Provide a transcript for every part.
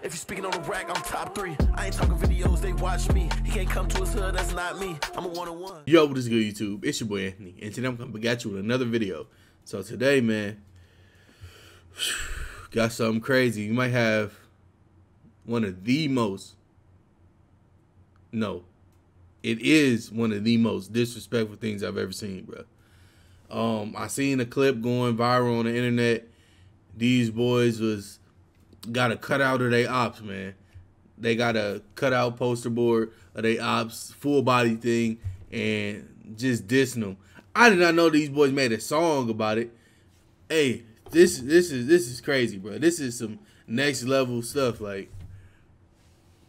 If you speaking on the rack, I'm top three. I ain't talking videos, they watch me. He can't come to his hood, that's not me. I'm a one on one. Yo, what is good, YouTube? It's your boy Anthony, and today I'm coming back at you with another video. So today, man, got something crazy. You might have one of the most, no, it is one of the most disrespectful things I've ever seen, bro. Um, I seen a clip going viral on the internet. These boys was got a cutout of their ops, man. They got a cutout poster board of their ops, full body thing, and just dissing them. I did not know these boys made a song about it. Hey, this this is this is crazy, bro. This is some next level stuff. Like,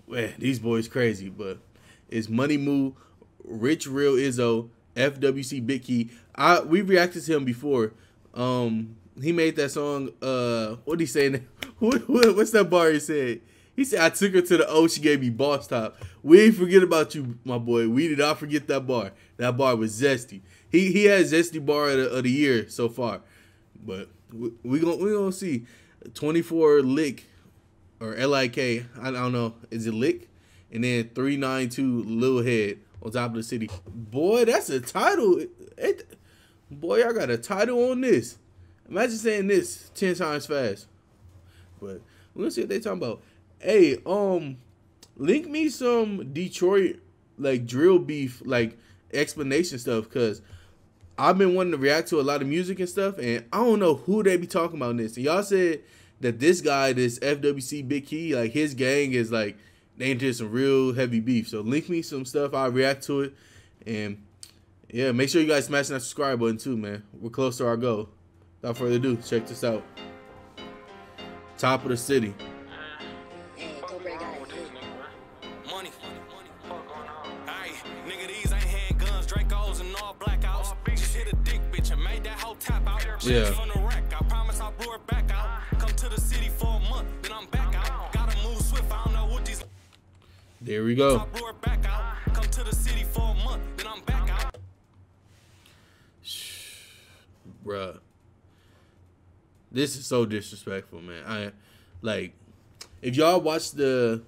man, these boys crazy, but it's Money Moo, Rich Real Izzo, FWC Big Key. I we reacted to him before. Um, he made that song. Uh, what he saying? What, what, what's that bar he said? He said, "I took her to the O. She gave me boss top." We ain't forget about you, my boy. We did not forget that bar. That bar was zesty. He he has zesty bar of the, of the year so far, but we, we gonna we gonna see. Twenty four lick or L I K. I don't know. Is it lick? And then three nine two little head on top of the city. Boy, that's a title. It, boy, I got a title on this. Imagine saying this ten times fast. But we're gonna see what they talking about. Hey, um, link me some Detroit like drill beef like explanation stuff because I've been wanting to react to a lot of music and stuff, and I don't know who they be talking about in this. And y'all said that this guy, this FWC Big Key, like his gang is like they into some real heavy beef. So link me some stuff. I'll react to it. And yeah, make sure you guys smash that subscribe button too, man. We're close to our goal. Without further ado, check this out. Top of the city. Money. Hey, nigga, these ain't handguns, Dracos and all blackouts. Just hit a dick, bitch, and made that whole tap out. Yeah. From the rack, I promise I'll blow it back out. Come to the city for a month, then I'm back out. Gotta move swift, I don't know what these. There we go. I'll blow it back out. Come to the city for a month, then I'm back out. Bruh. This is so disrespectful, man. I like if y'all watch the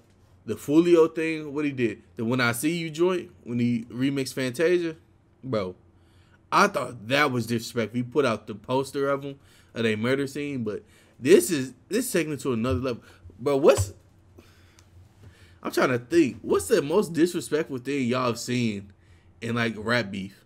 the Foolio thing, what he did, the When I See You joint, when he remixed Fantasia, bro, I thought that was disrespectful. He put out the poster of him of a murder scene, but this is this is taking it to another level. Bro, what's I'm trying to think, what's the most disrespectful thing y'all have seen in like rap beef?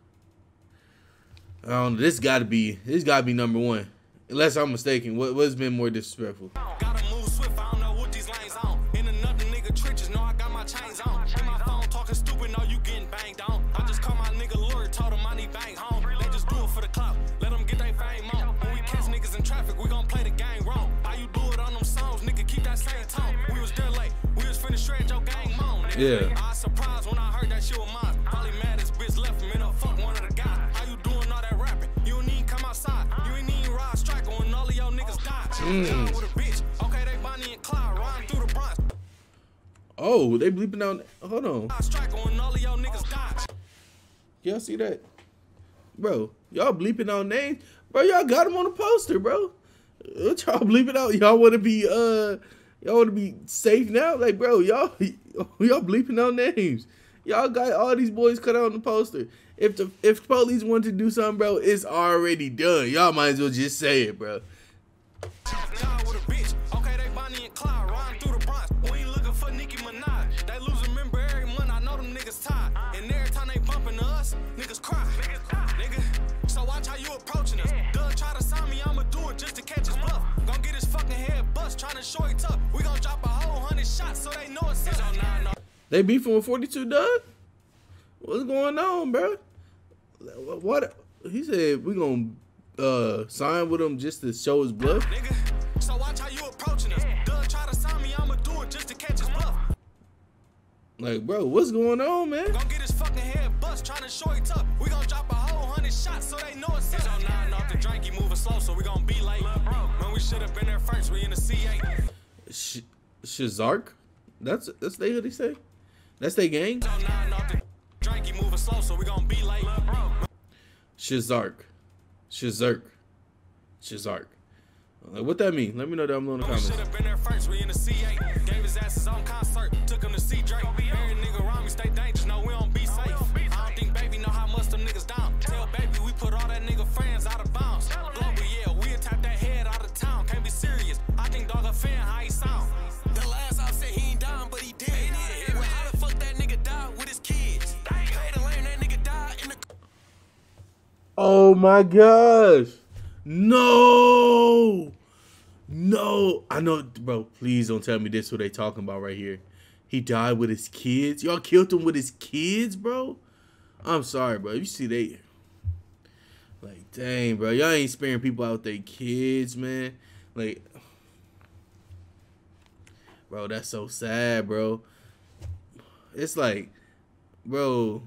Know. This gotta be this gotta be number one. Unless I'm mistaken. What what's been more disrespectful? Gotta move swift, I don't know what these lanes on. In another nigga trenches, know I got my chains on. In my phone talking stupid, know you getting banged on. I just call my nigga lawyer, told him I need bang home. They just do it for the clout, let them get their fame on. When we catch niggas in traffic, we gon' play the game wrong. How you do it on them songs, nigga, keep that same tone. We was there late, we was finna shred your gang moan. Yeah. Bronx. Oh, they bleeping out. Hold on. Y'all see that? Bro, y'all bleeping out names. Bro, y'all got them on the poster, bro. What y'all bleeping out? Y'all want to be uh, y'all want to be safe now? Like, bro, y'all y'all bleeping out names. Y'all got all these boys cut out on the poster. If the if police want to do something, bro, it's already done. Y'all might as well just say it, bro. Nah, with a bitch. Okay, they Bonnie and Clyde riding through the Bronx. We ain't looking for Nicki Minaj. They lose member every month. I know them niggas tired. And every time they bumping to us, niggas cry. Nigga. So watch how you approaching us. Dugg try to sign me, I'ma do it just to catch his bluff. Gonna get his fucking head bust, trying to show he tough. We gon' drop a whole hundred shots so they know it's us. They beefing with 42 Dugg? What's going on, bro? What? He said we gonna uh, sign with him just to show his bluff. So watch how you approaching us. Dugg try to sign me, I'ma do it just to catch his bluff. Like, bro, what's going on, man? Gonna get his fucking head bust, trying to show he tough. We gon' drop a whole hundred shots so they know it's us. on nine off the drink, he moving slow, so we gon' be late. Man, we should have been there first. We in the C8. Sh- Shazark? That's that's they what they say. That's they gang. On nine off the drink, he moving slow, so we gon' be late. Shazark, Shazark, Shazark. Like, what that mean? Let me know down below in the comments. Oh my gosh. No. No. I know, bro. Please don't tell me this what they talking about right here. He died with his kids. Y'all killed him with his kids, bro. I'm sorry, bro. You see they like dang, bro. Y'all ain't sparing people out with their kids, man. Like Bro, that's so sad, bro. It's like, bro,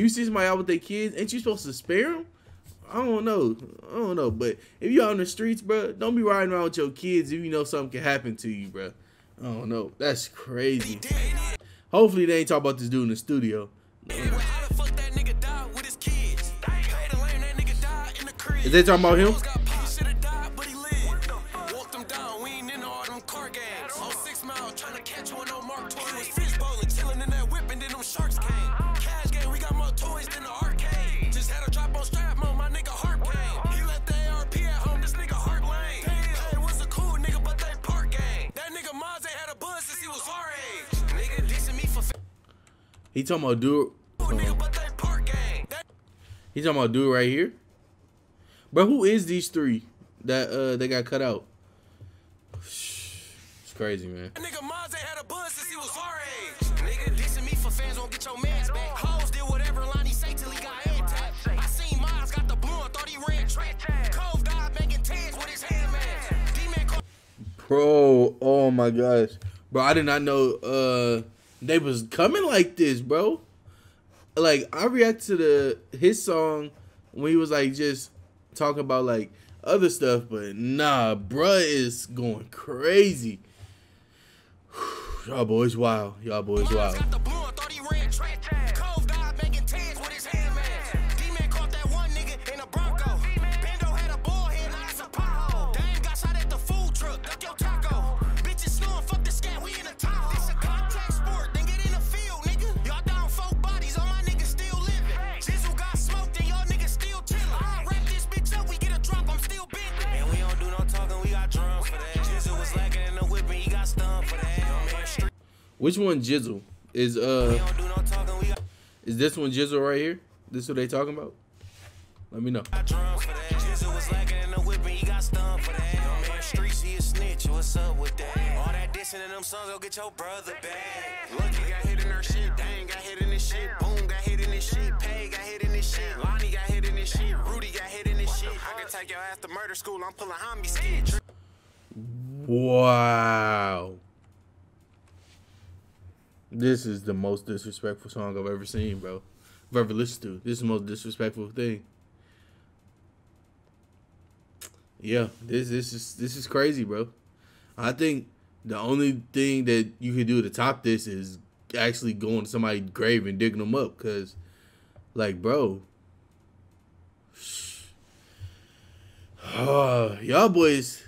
you see somebody out with their kids, ain't you supposed to spare them? I don't know. I don't know. But if you're out on the streets, bro, don't be riding around with your kids if you know something can happen to you, bro. I don't know. That's crazy. Hopefully they ain't talking about this dude in the studio. To in. Is they talking about him? On oh, six mile, tryna catch one on Mark fish in that sharks came. He talking about dude. nigga, but they park gang. That He talking about dude right here. Bro, who is these three that uh they got cut out? It's crazy, man. Nigga Mozzie had a buzz since he was our age. Nigga dissing me for fans won't get your mans back. Hoes did whatever line say till he got head tapped. I seen Miles got the blue, thought he ran track. Cove died making tens with his handman. Bro, oh my gosh. Bro, I did not know uh they was coming like this, bro. Like I react to the his song when he was like just talking about like other stuff, but nah, bruh is going crazy. Y'all boys wild. Y'all boys wild. Which one Jizzle? Is uh don't do no talking, we got is this one Jizzle right here? This what they talking about? Let me know. got drums for that. Jizzle was lacking in the whipping, he got stunned for that. Yo, man, streets, he a snitch, what's up with that? All that dissing in them songs, go get your brother back. Lucky got hit in her shit, Dang got hit in this shit, Boom got hit in this shit, Pay got hit in this shit, Lonnie got hit in this shit, Rudy got hit in this shit. I can take your ass to murder school, I'm pulling. Wow. This is the most disrespectful song I've ever seen, bro. I've ever listened to. This is the most disrespectful thing. Yeah, this this is this is crazy, bro. I think the only thing that you can do to top this is actually going to somebody's grave and digging them up, cause, like, bro, uh, y'all boys,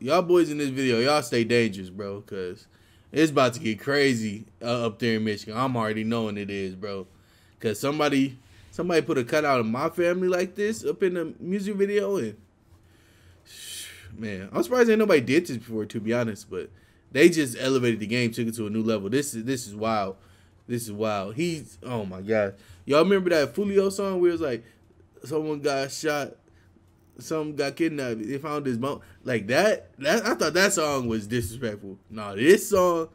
y'all boys in this video, y'all stay dangerous, bro, cause it's about to get crazy uh, up there in Michigan. I'm already knowing it is, bro, cause somebody, somebody put a cutout of my family like this up in the music video, and man, I'm surprised ain't nobody did this before, to be honest, but they just elevated the game, took it to a new level. This is this is wild. This is wild. He's oh my god. Y'all remember that Foolio song where it was like someone got shot, some got kidnapped, they found his bone. Like that, that I thought that song was disrespectful. Nah, this song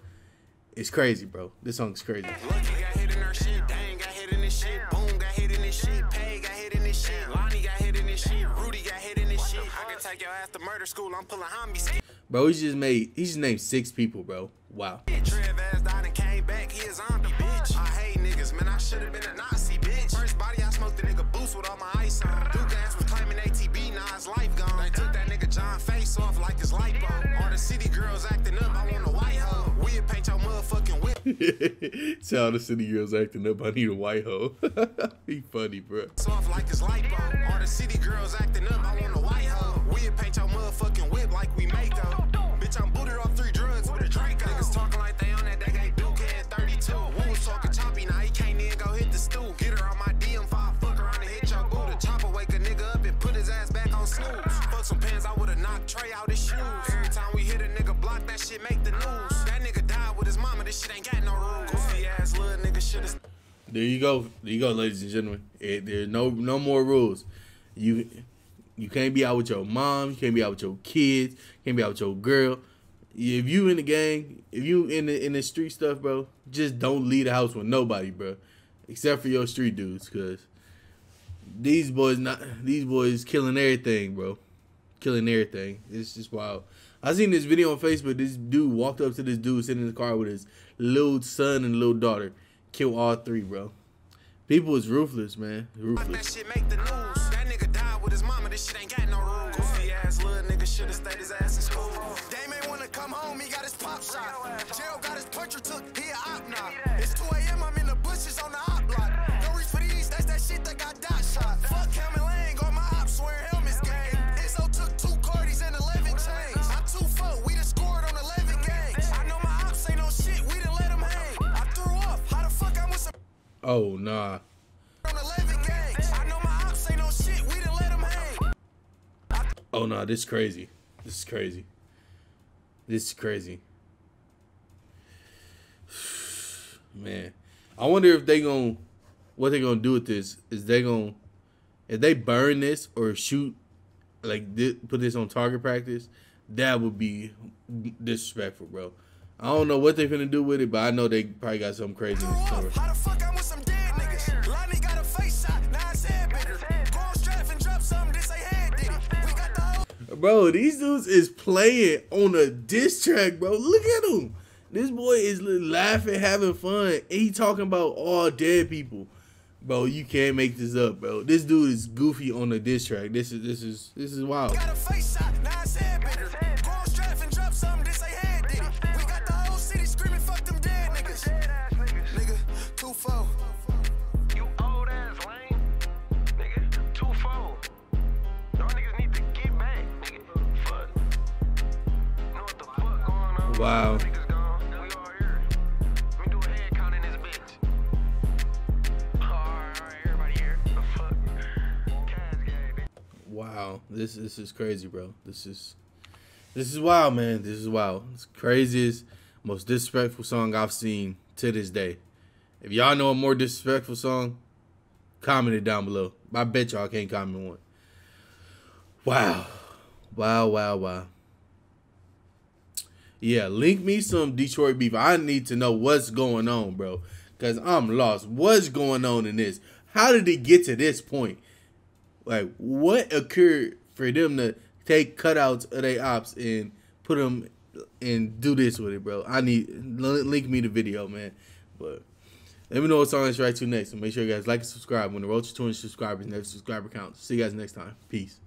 is crazy, bro. This song is crazy. Lucky got hit in her shit, Dang got hit in this shit, Boom got hit in this shit, Pay got hit in this shit, Lonnie got hit in this shit, Rudy got hit in this shit. I can take your ass to murder school, I'm pulling homie skid. Bro, he just made he just named six people, bro. Wow. Trev ass died and came back, he a zombie, bitch. I hate niggas, man, I should've been a Nazi, bitch. First body, I smoked the nigga boost with all my ice on. Face off like his lipo. All the city girls acting up, I want a white hoe. We'll paint your motherfucking whip how the city girls acting up. I need a white hoe. he funny, bro. off like his lipo. All the city girls acting up, I want a white hoe. We'll paint your motherfucking whip like we Mako. Bitch, I'm booted off three drugs with a Draco. Niggas talking like they on that, they gave Duke had 32. Woo talking choppy, now he can't even go hit the stool. There you go. There you go, ladies and gentlemen. Eh, there's no no more rules. You you can't be out with your mom. You can't be out with your kids. You can't be out with your girl. If you in the gang, if you in the in the street stuff, bro, just don't leave the house with nobody, bro, except for your street dudes, cause these boys not these boys killing everything, bro, killing everything. It's just wild. I seen this video on Facebook. This dude walked up to this dude sitting in the car with his little son and little daughter, killed all three, bro. People is ruthless, man. That Ruthless. shit make the news. That nigga died with his mama. This shit ain't got no rules. Goofy ass little nigga shoulda stayed his ass in school. Wanna come home. He got his pop shot. Jail got his portrait took. He a op now. It's 2 them nah. Oh nah, this is crazy. This is crazy. This is crazy. Man, I wonder if they gon' what they gonna do with this. Is they gon' if they burn this or shoot like thi- put this on target practice? That would be disrespectful, bro. I don't know what they finna do with it, but I know they probably got something crazy in Threw store. up. How the fuck I'm with some dead niggas? Lonnie got a face shot. Now it's head bigger. Go on strap and drop something. This ain't head did it. We got the whole. Bro, these dudes is playing on a diss track, bro. Look at him. This boy is laughing, having fun. And he talking about all dead people. Bro, you can't make this up, bro. This dude is goofy on a diss track. This is this is this is wild. Four. You old ass lame. Nigga, two fold. Y'all niggas need to get back, nigga. Fuck. Know what the fuck going on? Wow. Niggas gone. We all here. Let me do a head count in this bitch. Alright, alright, everybody here. The fuck. Cash gang, Wow. This this is crazy, bro. This is this is wild, man. This is wild. It's the craziest, most disrespectful song I've seen to this day. If y'all know a more disrespectful song, comment it down below. I bet y'all can't comment one. Wow. Wow, wow, wow. Yeah, link me some Detroit beef. I need to know what's going on, bro. Cause I'm lost. What's going on in this? How did it get to this point? Like, what occurred for them to take cutouts of their ops and put them and do this with it, bro? I need link me the video, man. But let me know what song I should write to next. And make sure you guys like and subscribe. When the road to 200 subscribers, next subscriber count. See you guys next time. Peace.